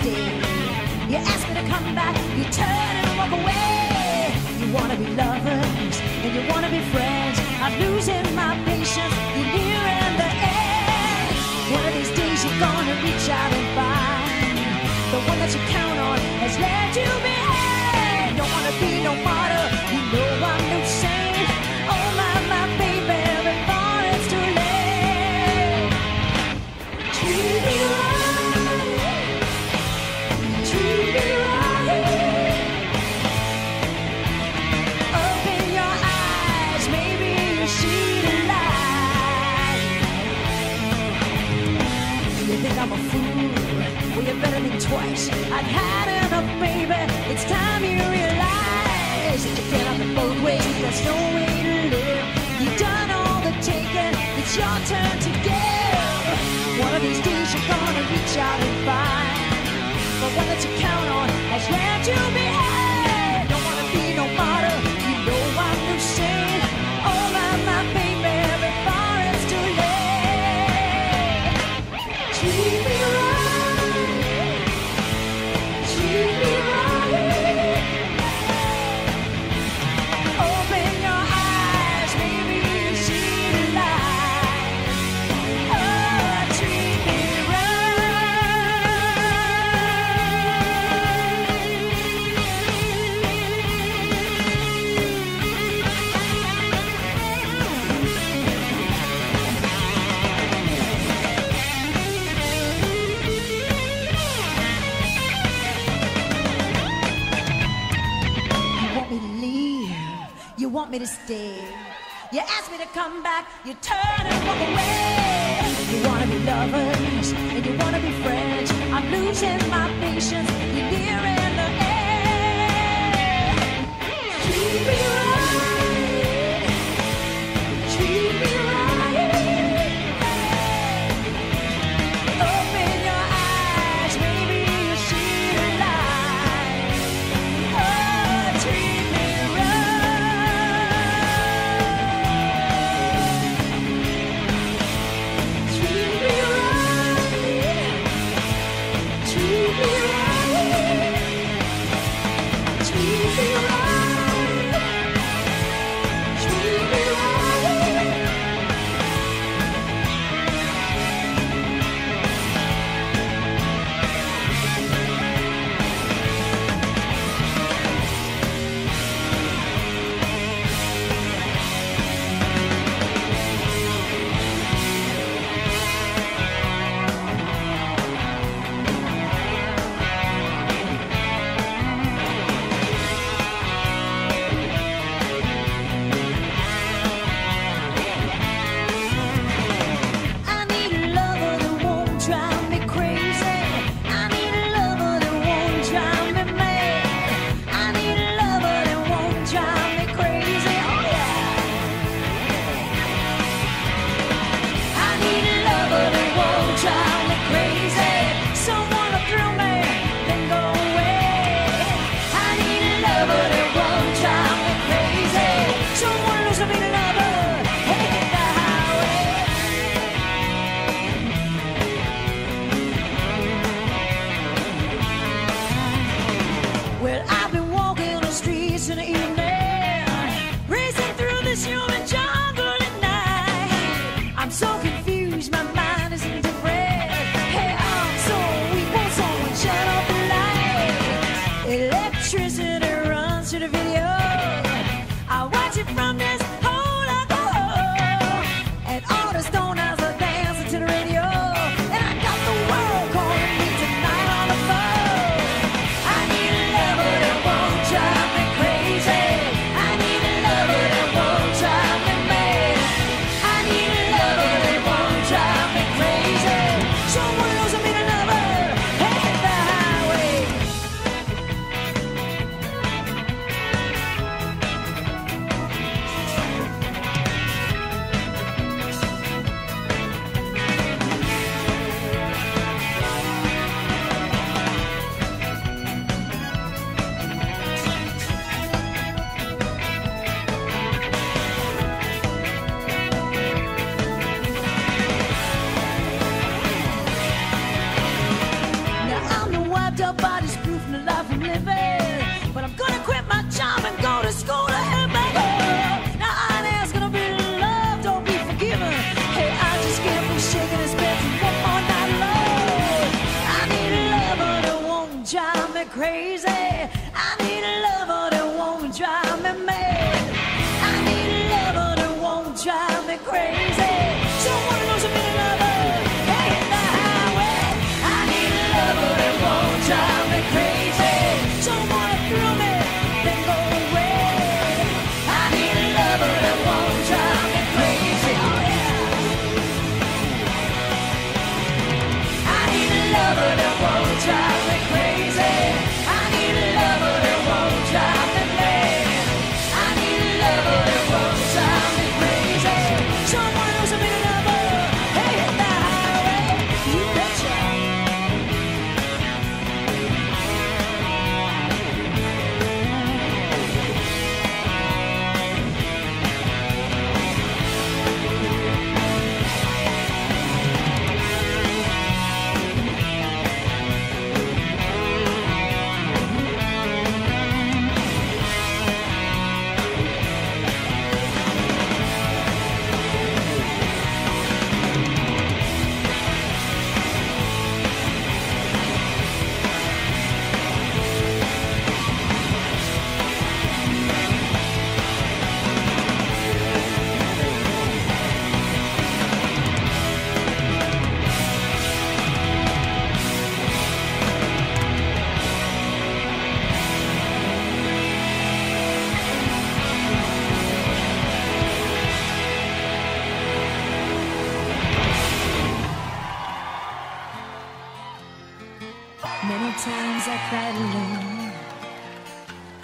stay. You ask me to come back, you turn and walk away. You wanna be lovers and you wanna be friends. I'm losing my patience. You're nearing the end. One of these days you're gonna reach out and find the one that you count on has led you behind. Don't wanna be no martyr. twice. I've had enough, baby. It's time you realize that you cannot be both ways. There's no way to live. You've done all the taking. It's your turn to give. One of these days you're gonna reach out and find the one that you count on has led you behind. come back, you turn and walk away. You wanna be lovers and you wanna be friends. I'm losing my patience.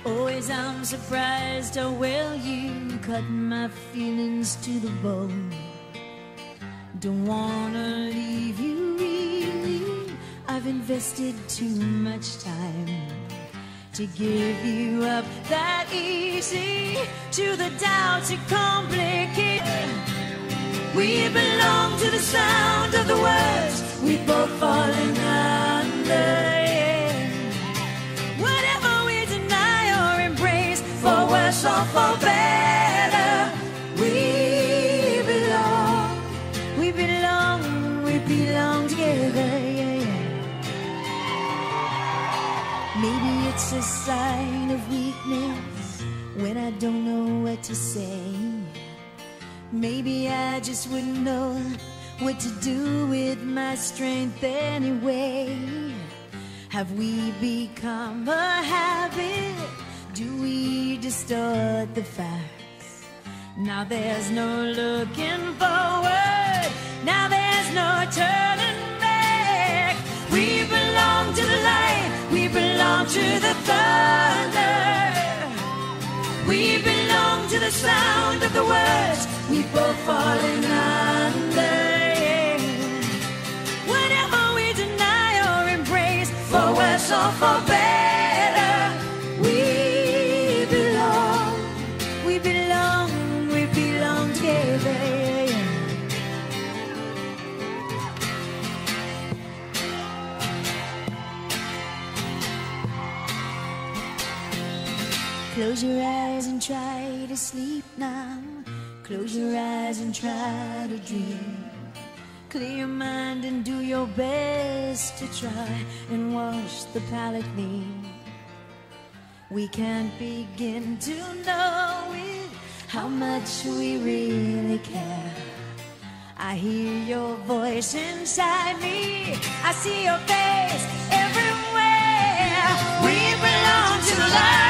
Always I'm surprised how well you cut my feelings to the bone. Don't wanna leave you really. I've invested too much time to give you up that easy to the doubts that complicate. We belong to the sound of the words we both falling under. For better, we belong. We belong. We belong together. Maybe it's a sign of weakness when I don't know what to say. Maybe I just wouldn't know what to do with my strength anyway. Have we become a habit? Do we distort the facts? Now there's no looking forward. Now there's no turning back. We belong to the light. We belong to the thunder. We belong to the sound of the words we both falling under. Whatever we deny or embrace, for worse or for better, Close your eyes and try to dream. Clear your mind and do your best to try and wash the palate clean. We can't begin to know it, how much we really care. I hear your voice inside me. I see your face everywhere. We belong to the light,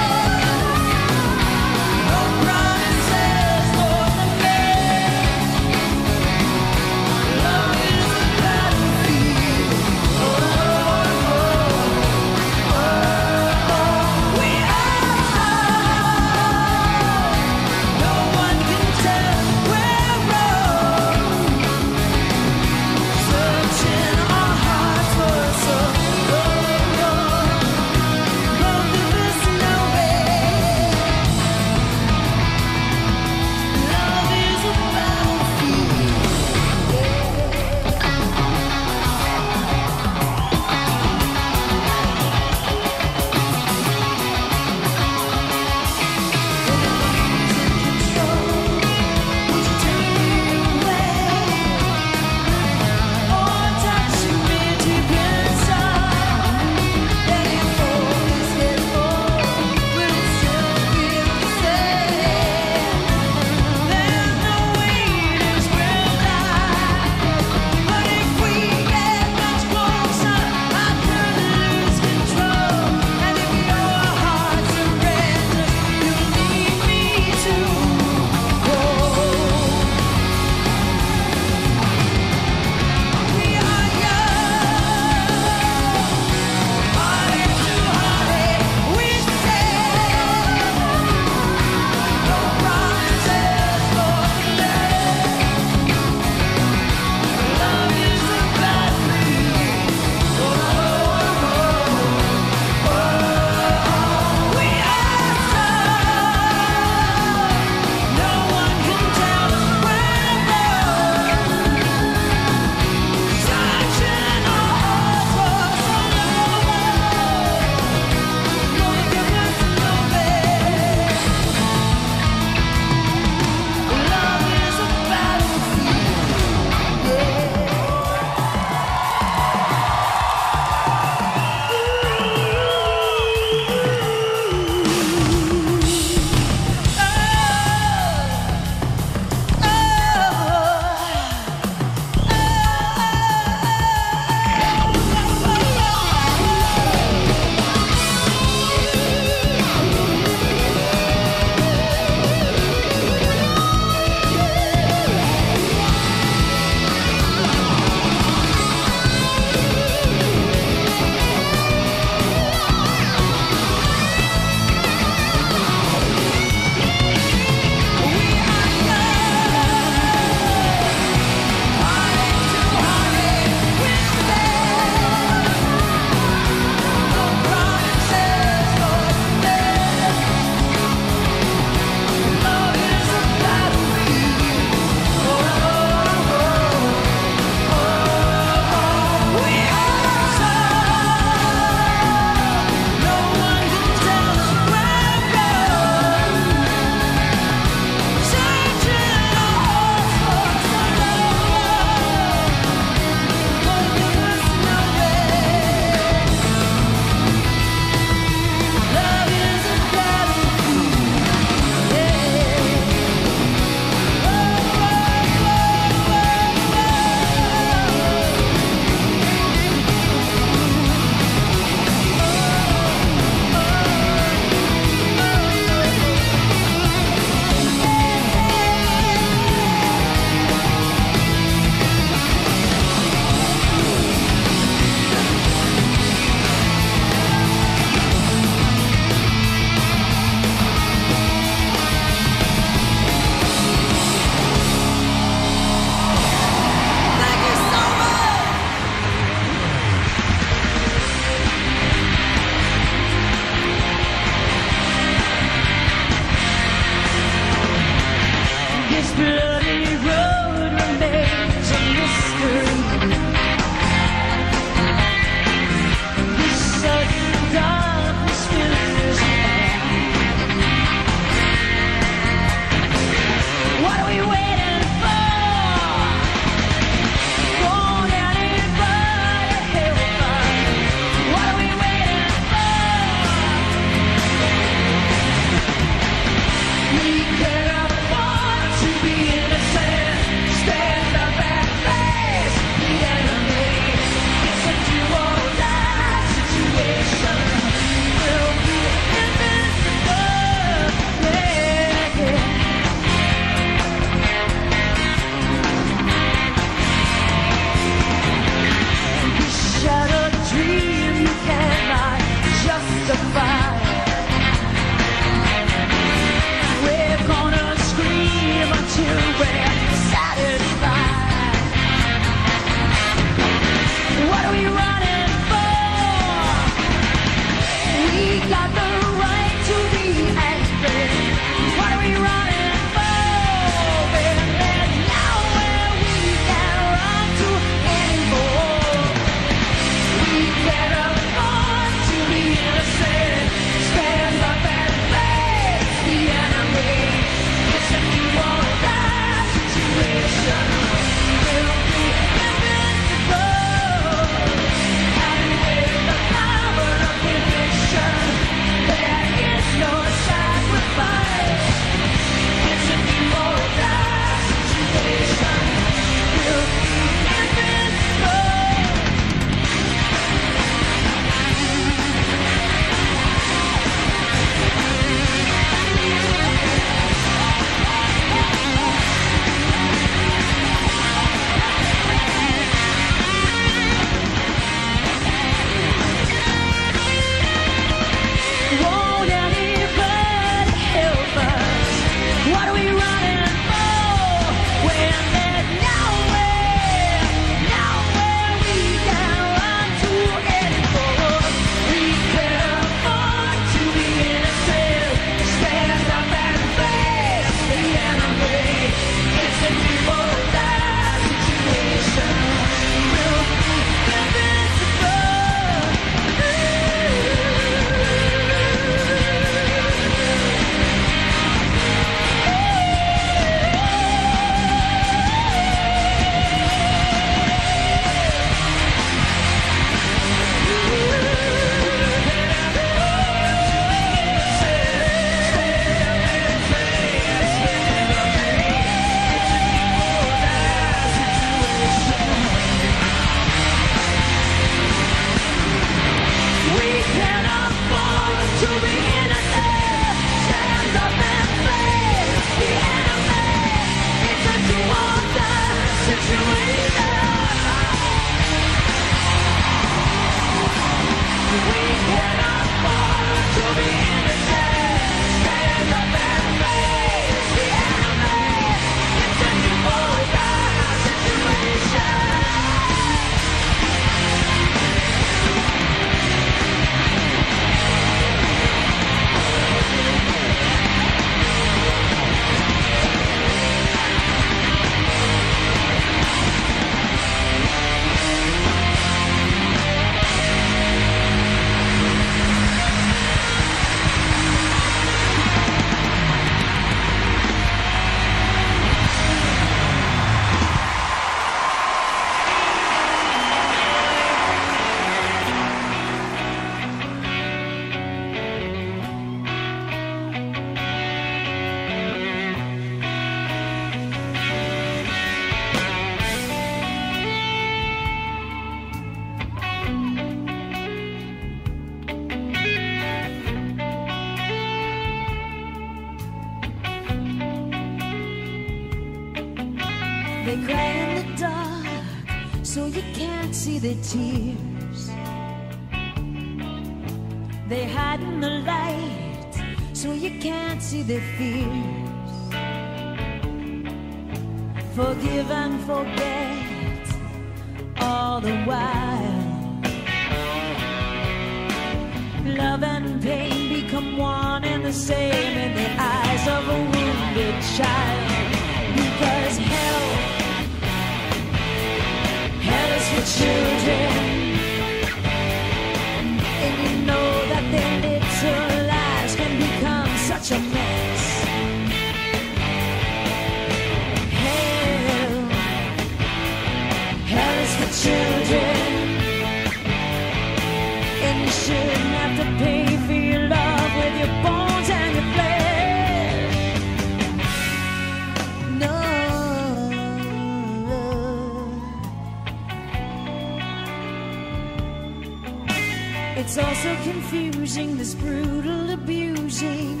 so confusing, this brutal abusing.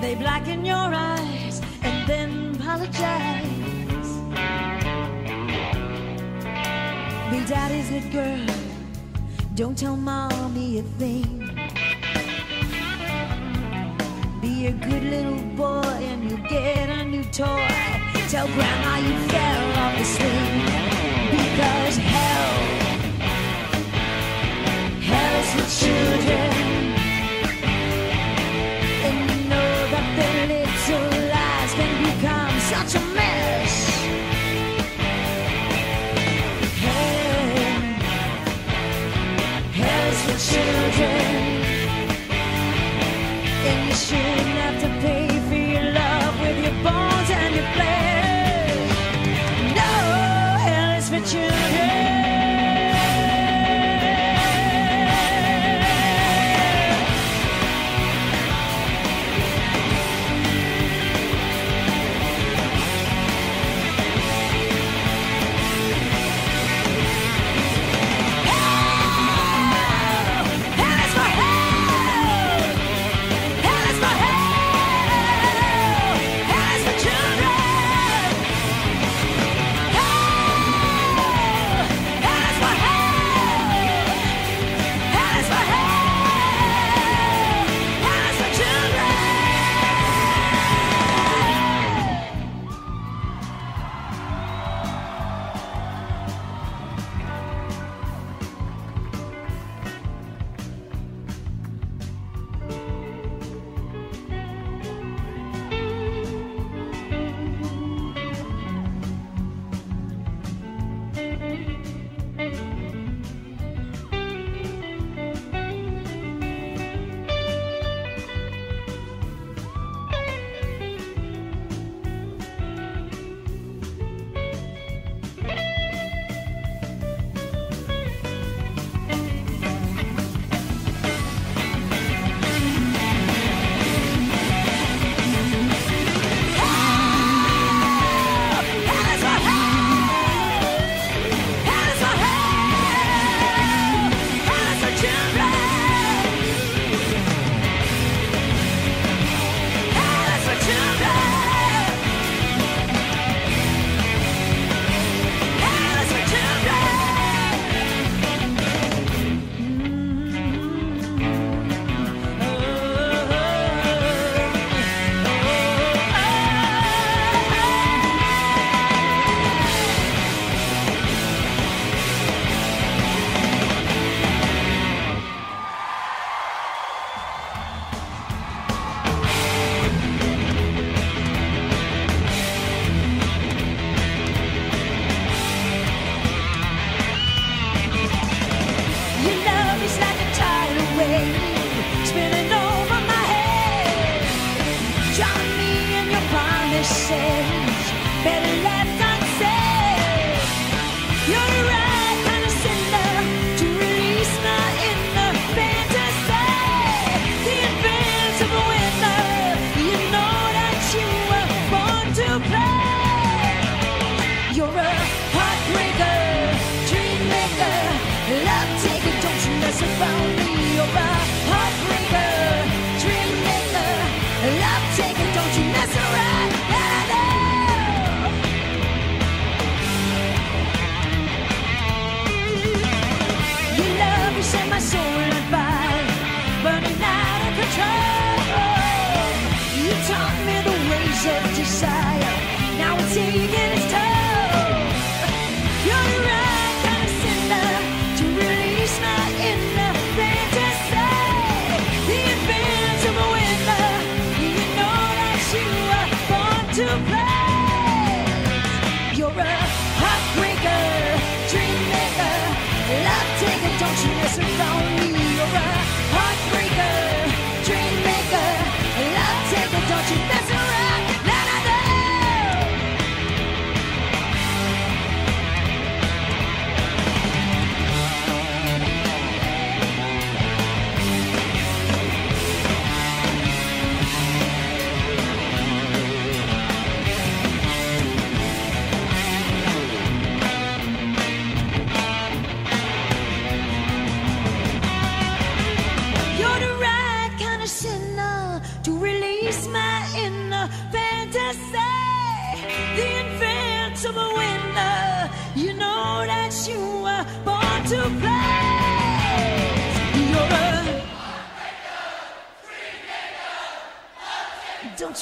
They blacken your eyes and then apologize. Be daddy's little girl, don't tell mommy a thing. Be a good little boy and you'll get a new toy. Tell grandma you fell off the swing because. should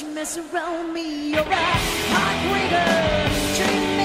you mess around me. You're a dream maker,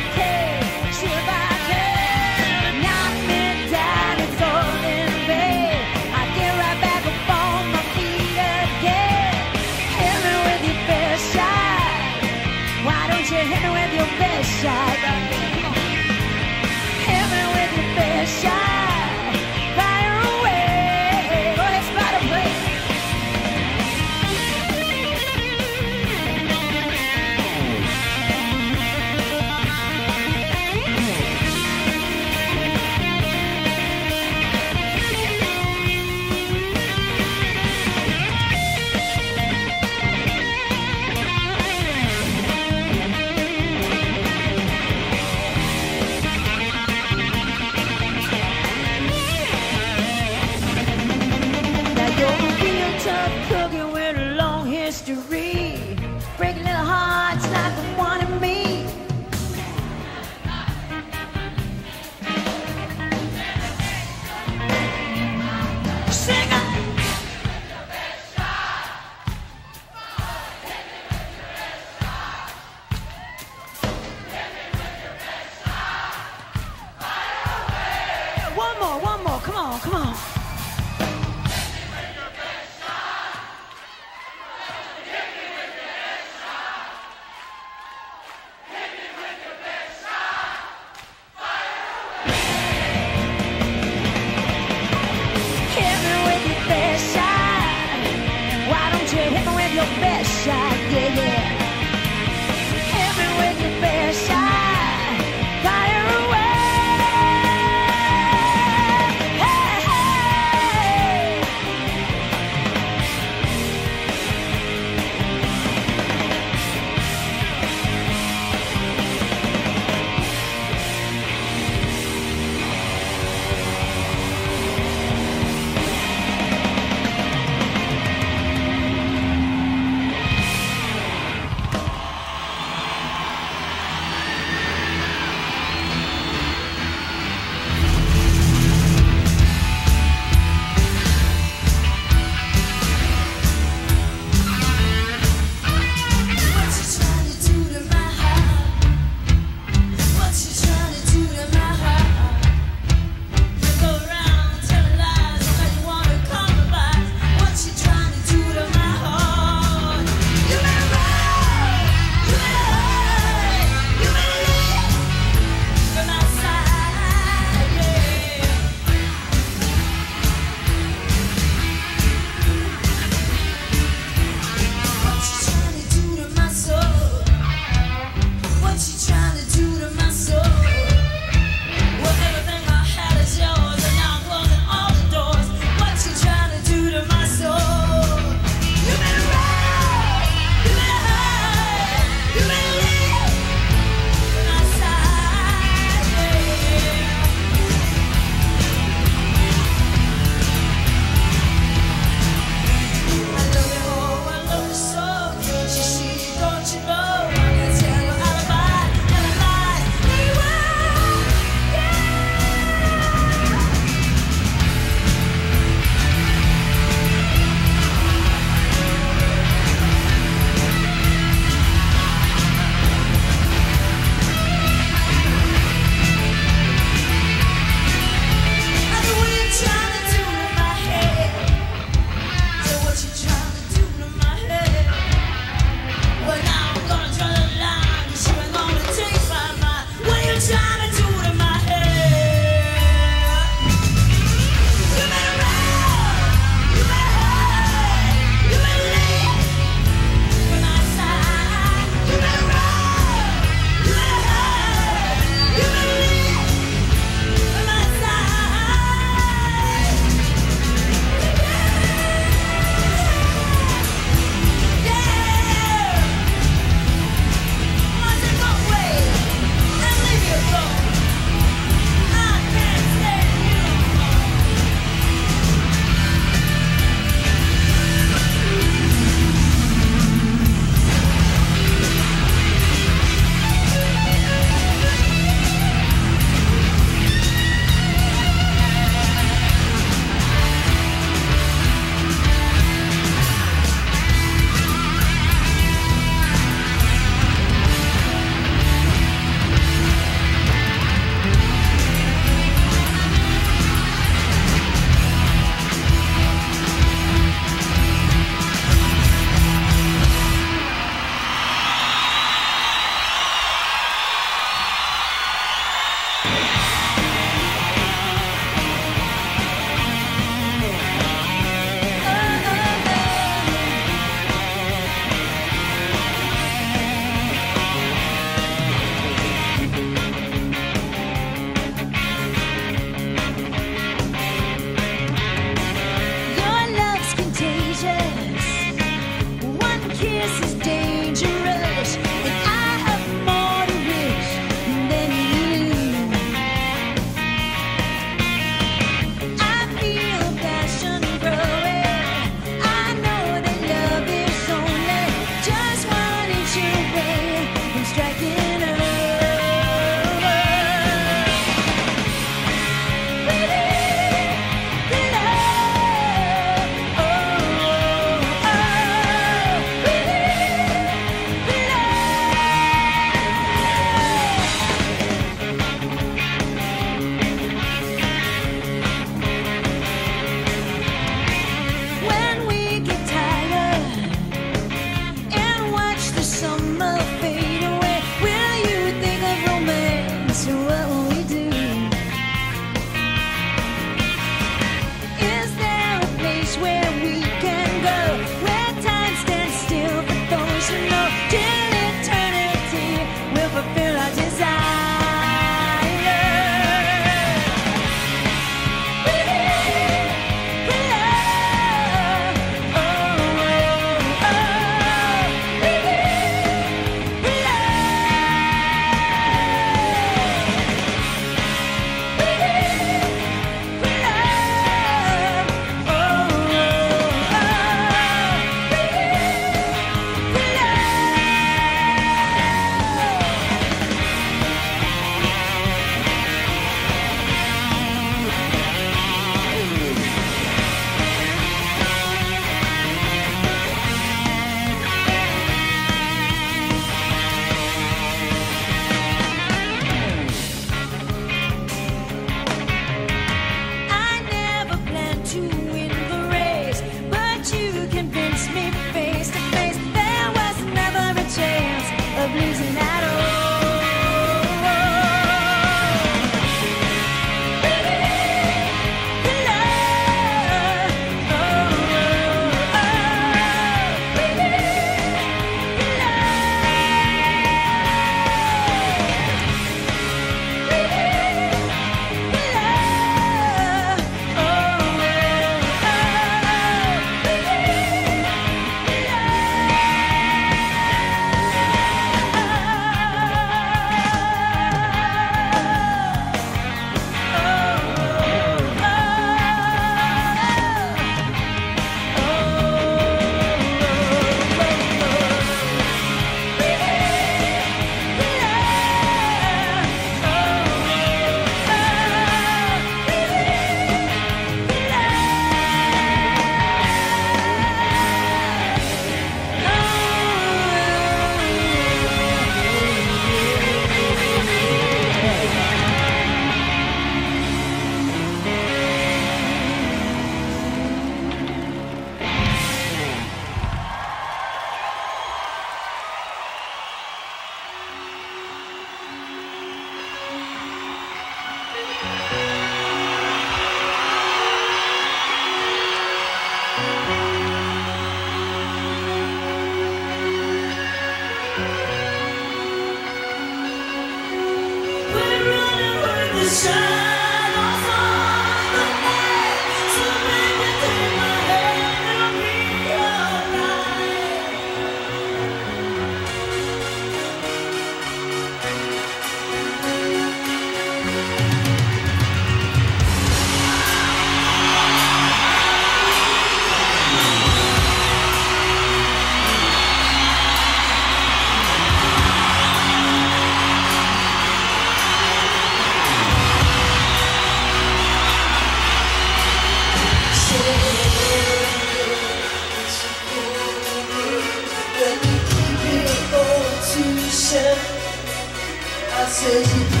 seja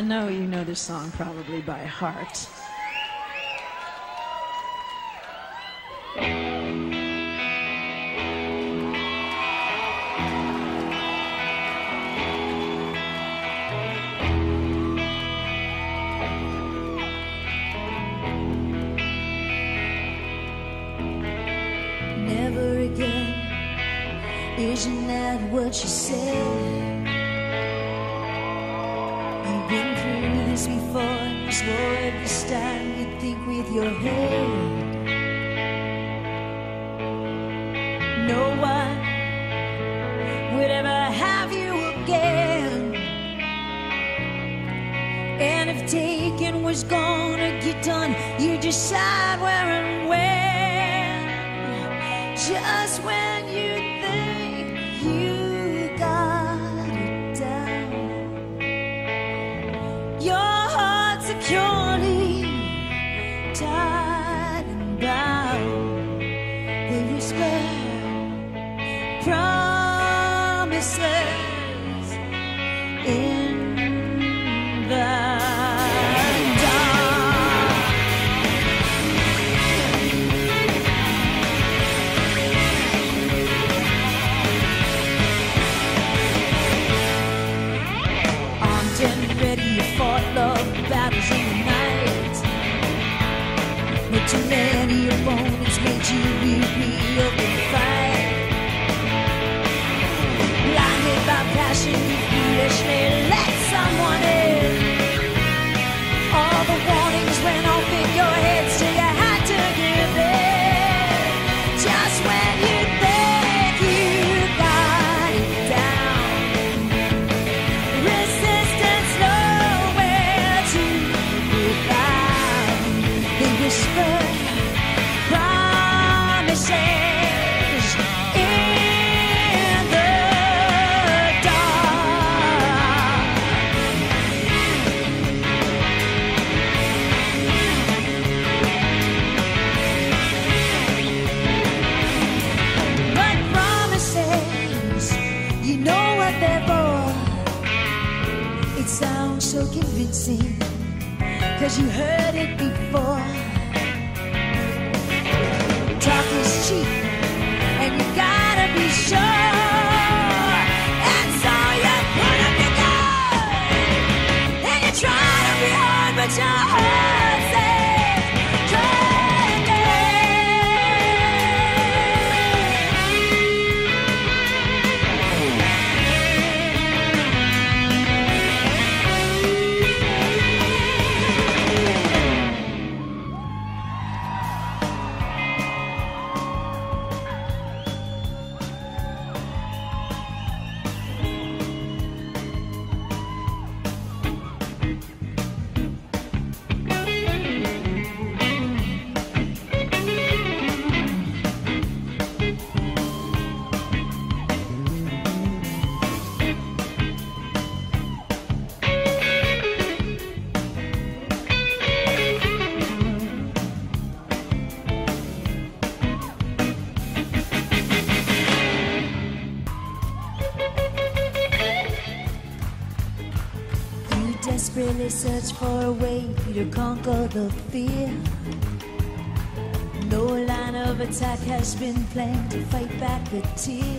I know you know this song probably by heart. Never again. Isn't that what you said? dance before you swore every time you think with your head. No one would ever have you again. And if taken was gonna get done you decide where and when. Just Schnell convincing, cause you heard it before. for the fear. No line of attack has been planned to fight back the tears.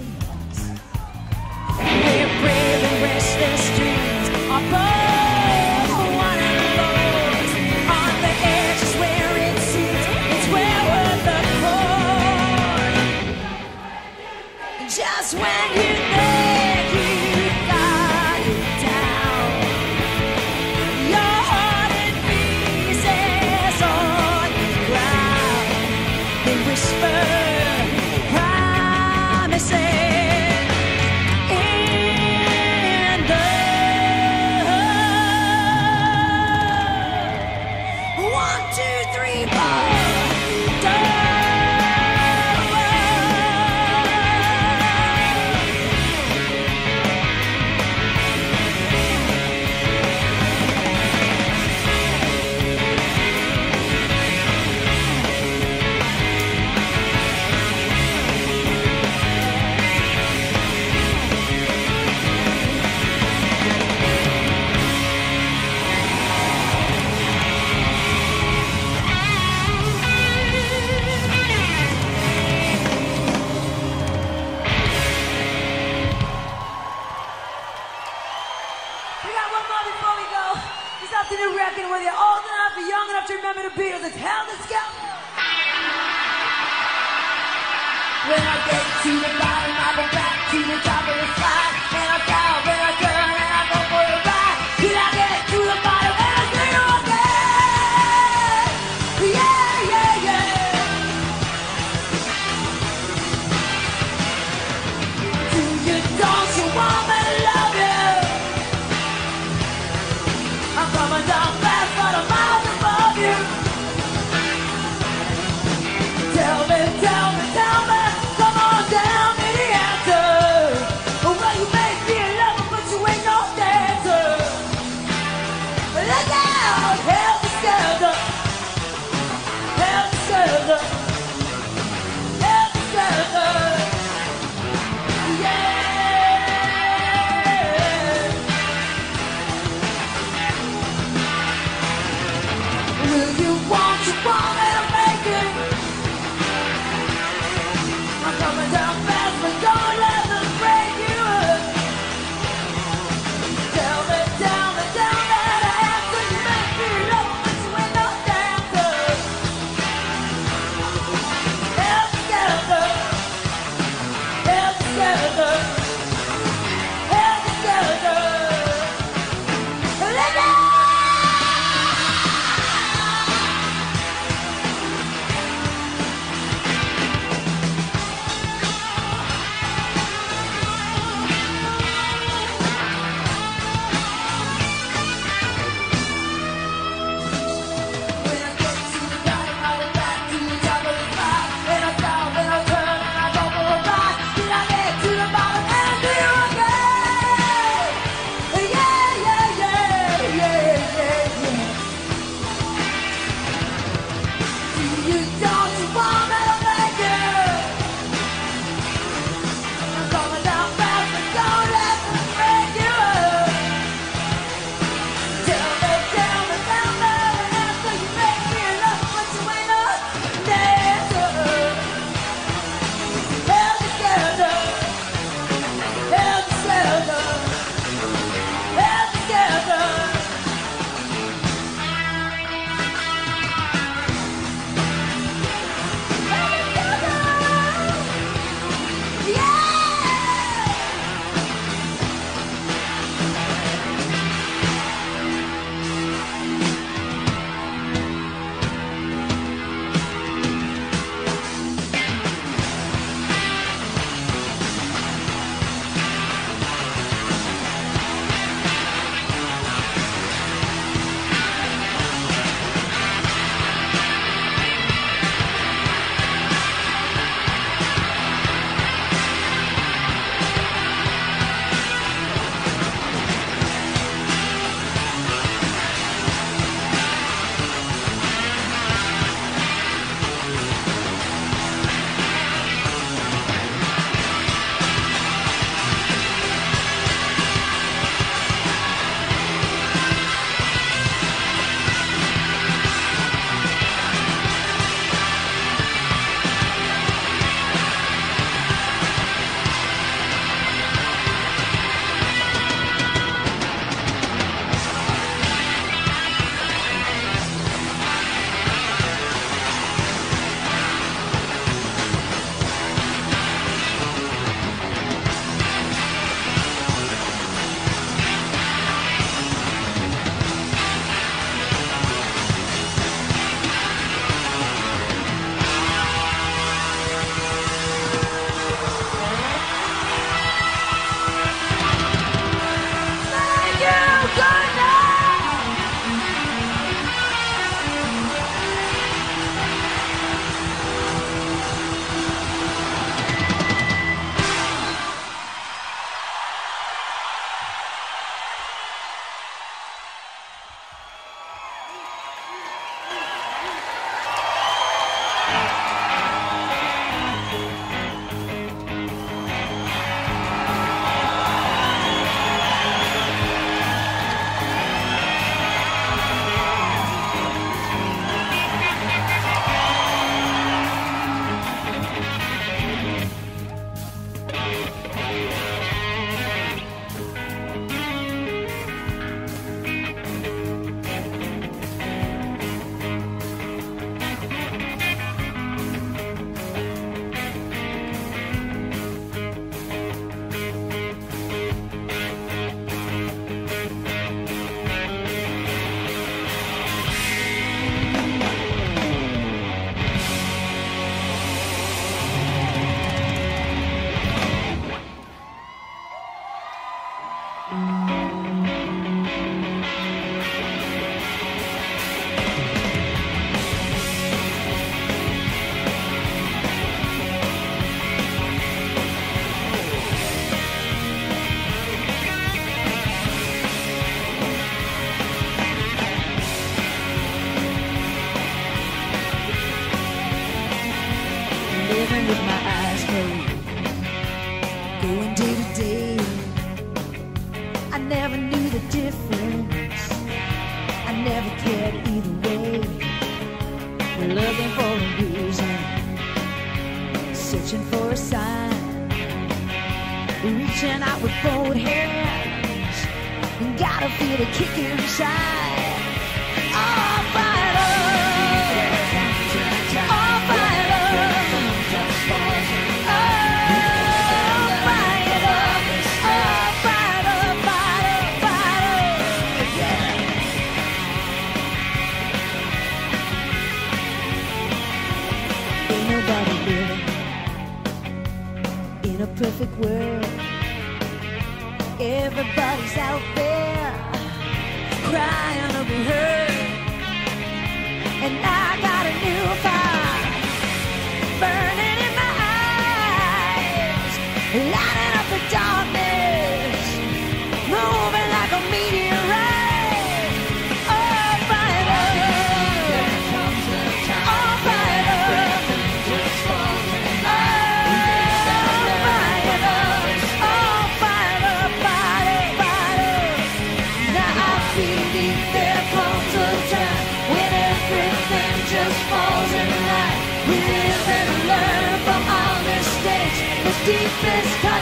We live and learn from our mistakes. The deepest cut.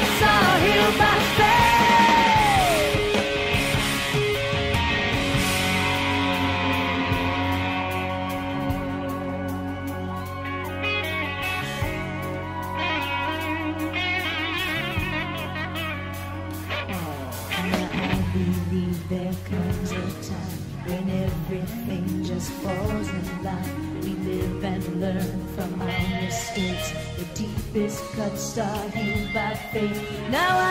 This cut started by faith. Now I